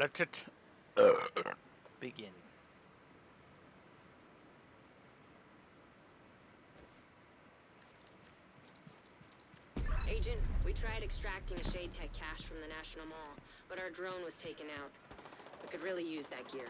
let it uh, begin. Agent, we tried extracting a Shade Tech cache from the National Mall, but our drone was taken out. We could really use that gear.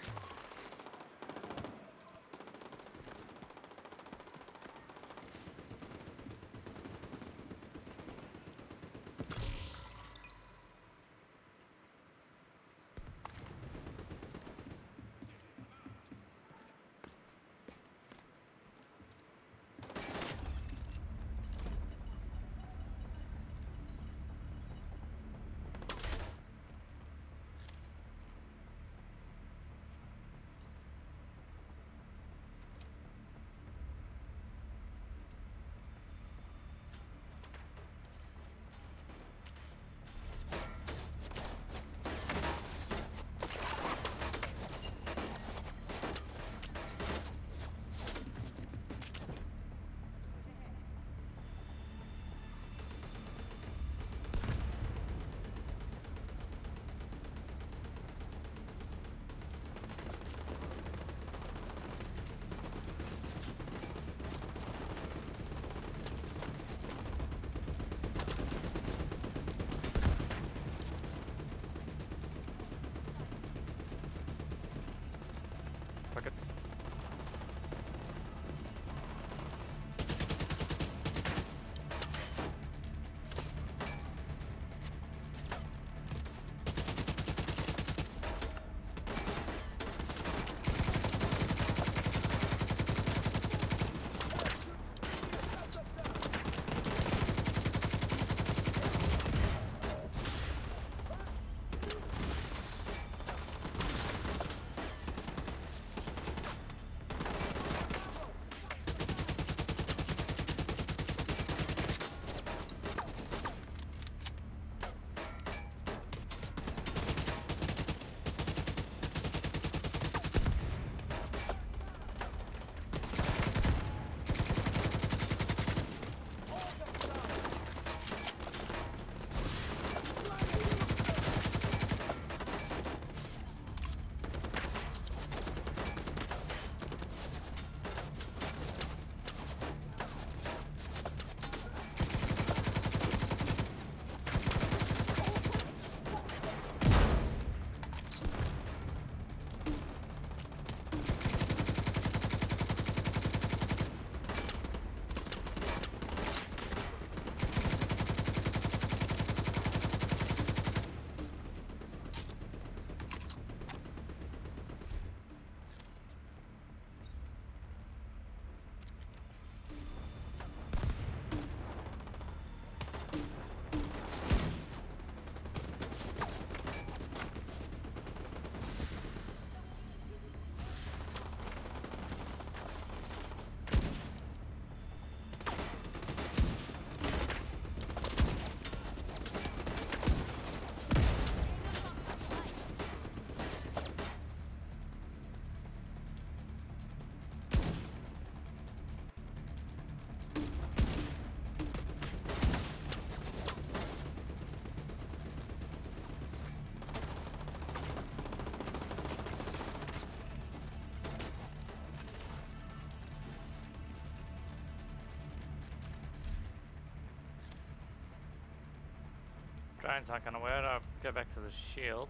Drone's not gonna work. I'll go back to the shield.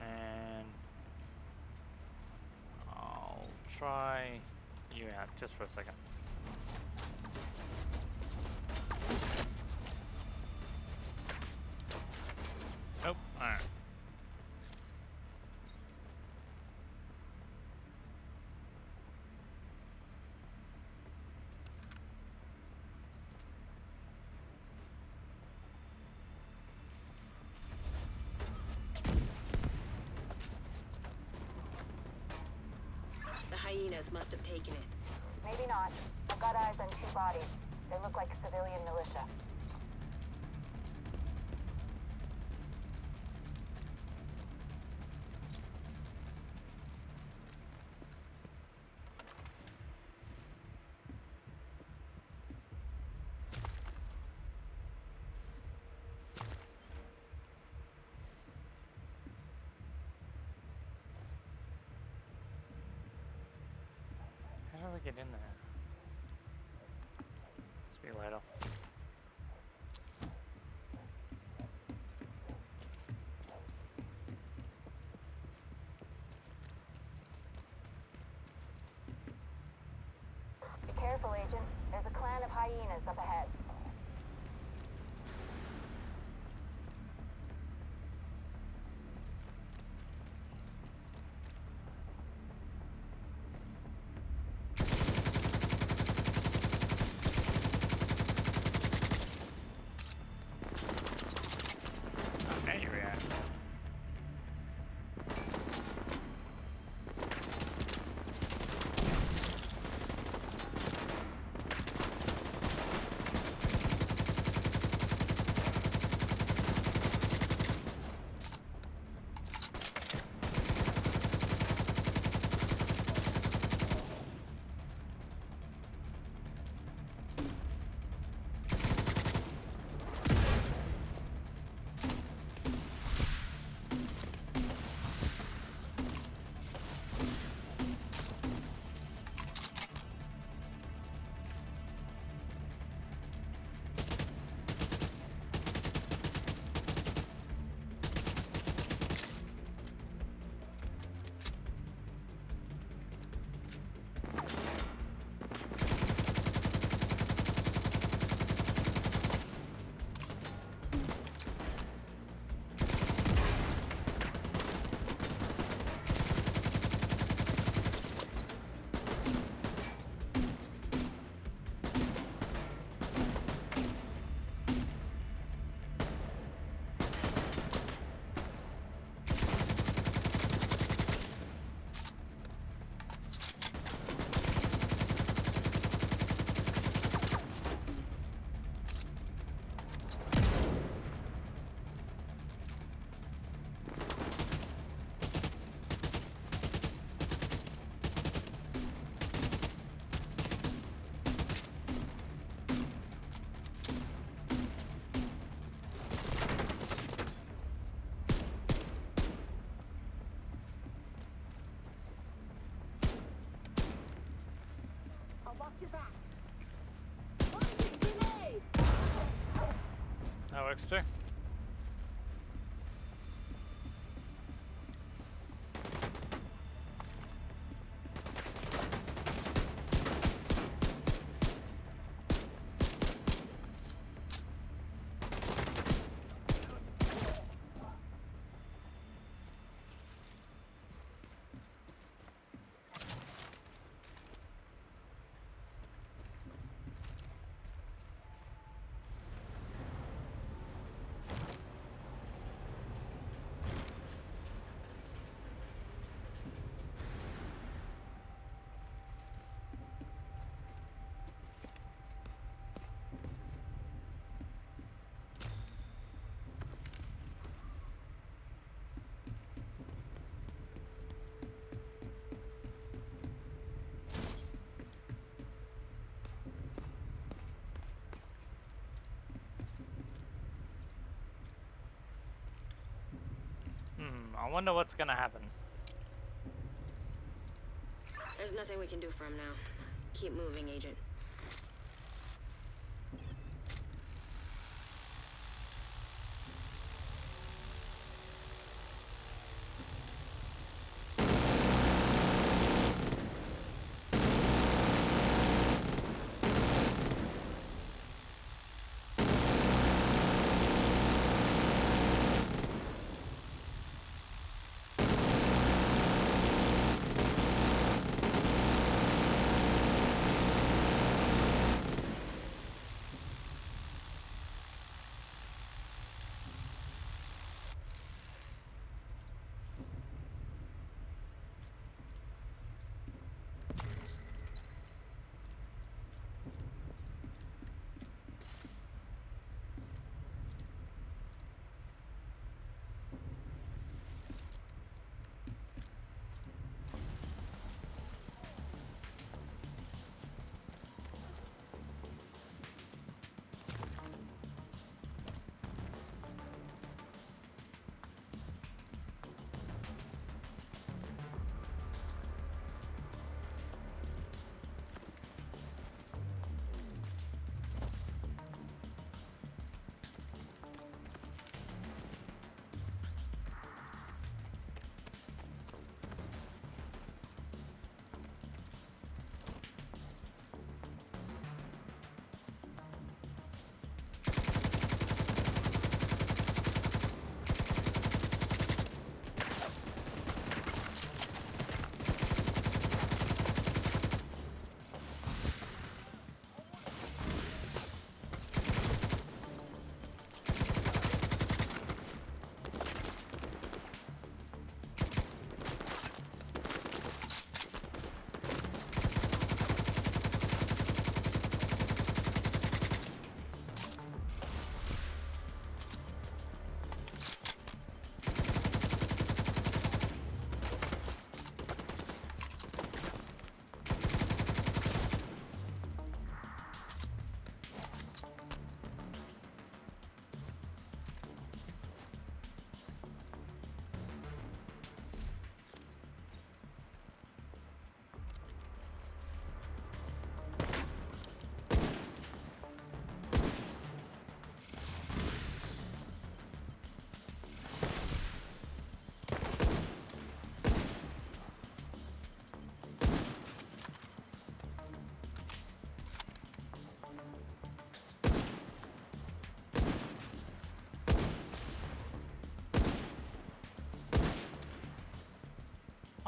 And I'll try you out just for a second. Hyenas must have taken it. Maybe not. I've got eyes on two bodies. They look like civilian militia. Get in there? Must be. Be careful, Agent. There's a clan of hyenas up ahead. Hmm, I wonder what's gonna happen. There's nothing we can do for him now. Keep moving, Agent.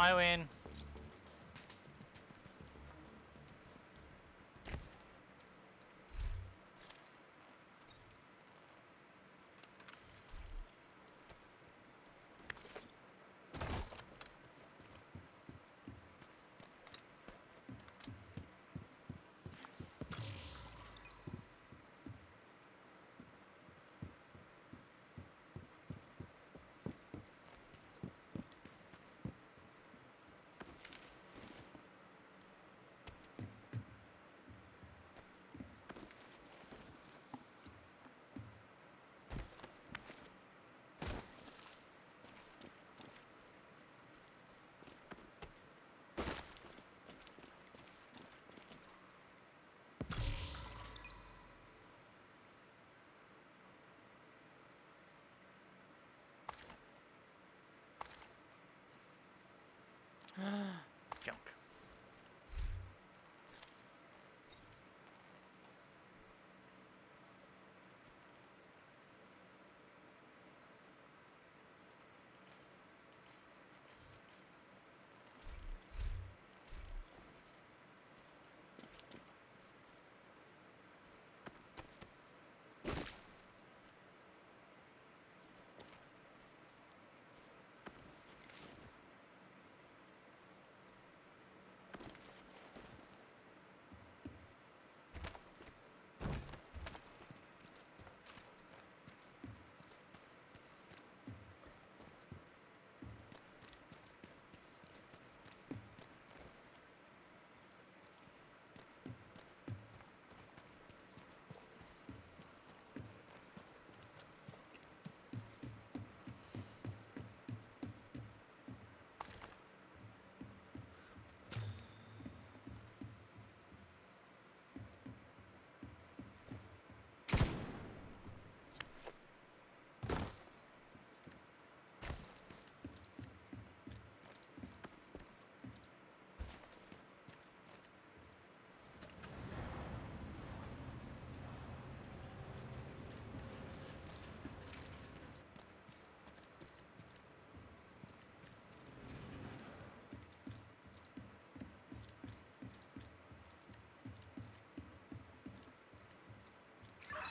I win.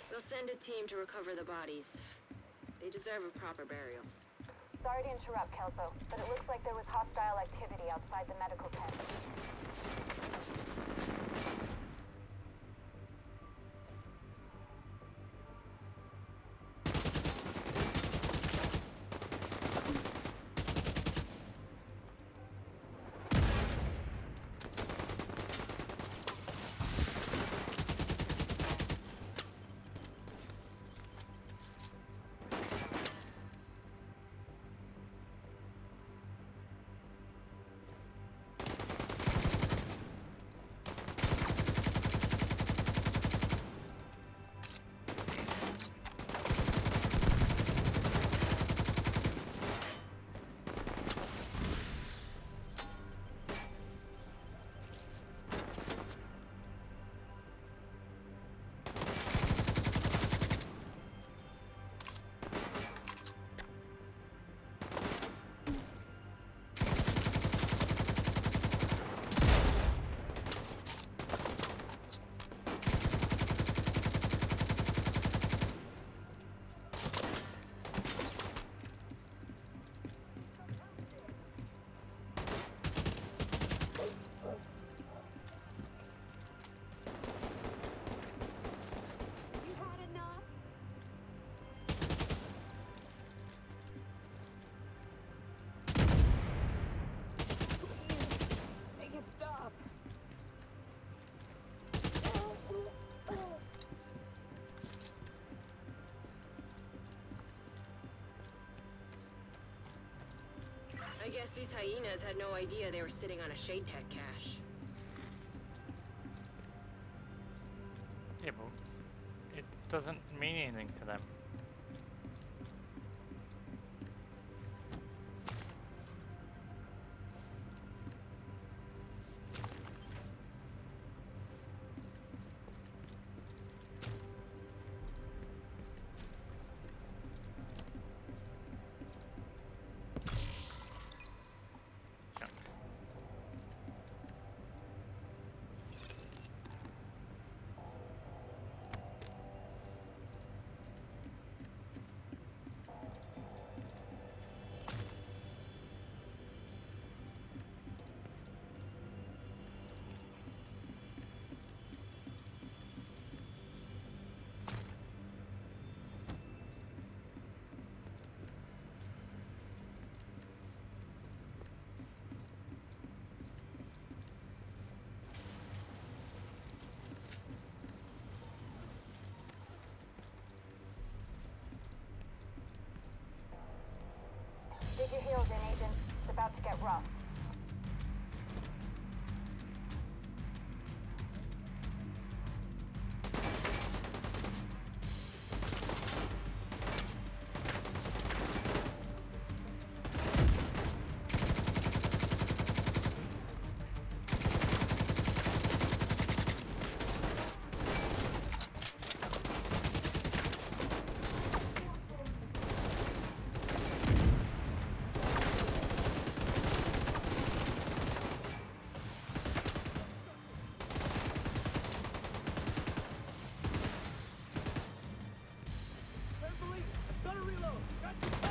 They'll send a team to recover the bodies. They deserve a proper burial. Sorry to interrupt, Kelso, but it looks like there was hostile activity outside the medical tent. Guess these hyenas had no idea they were sitting on a Shade Tech cache. Yeah, but it doesn't mean anything to them. Your heels in, Agent. It's about to get rough. Put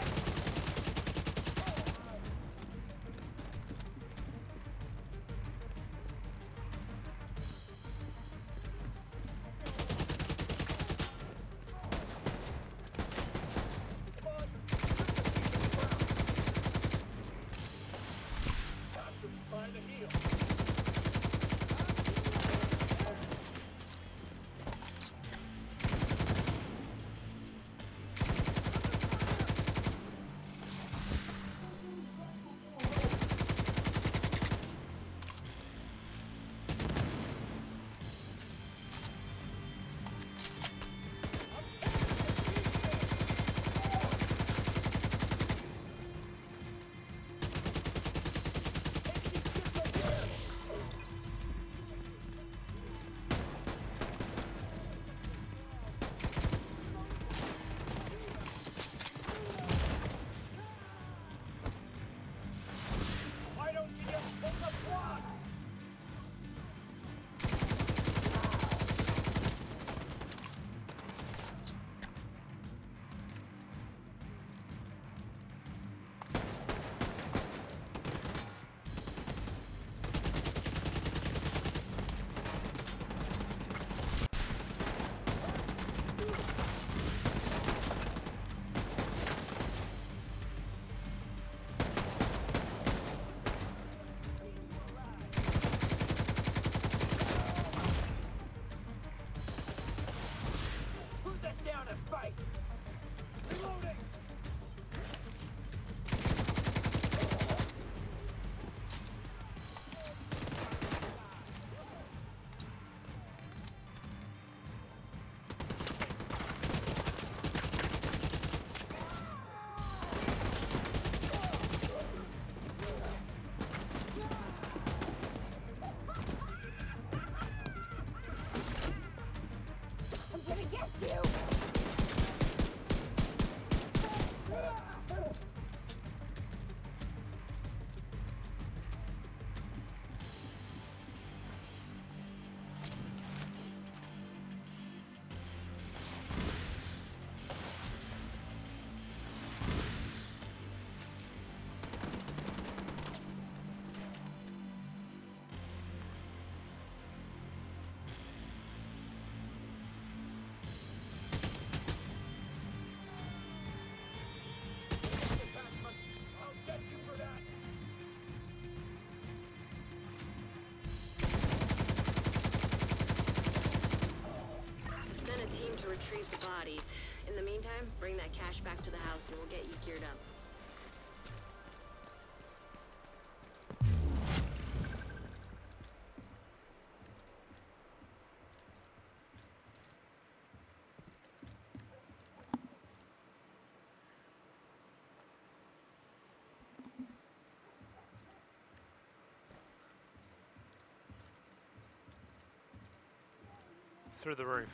you! Retrieve the bodies. In the meantime, bring that cache back to the house and we'll get you geared up. Through the roof.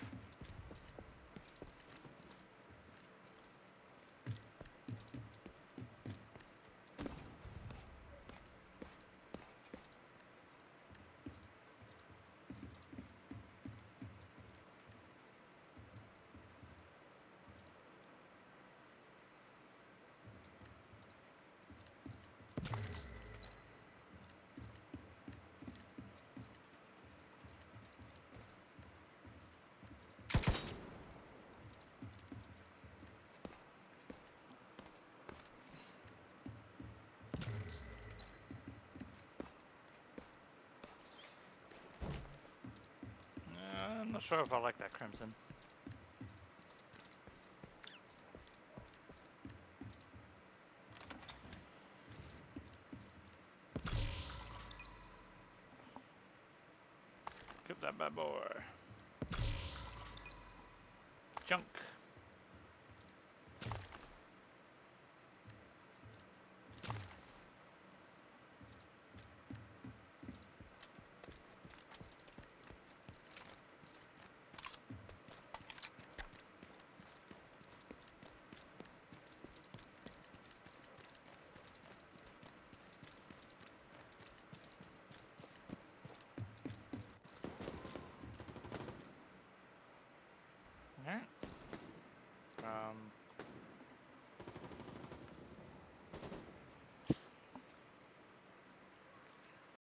sure if I like that crimson. Get that bad boy. Junk.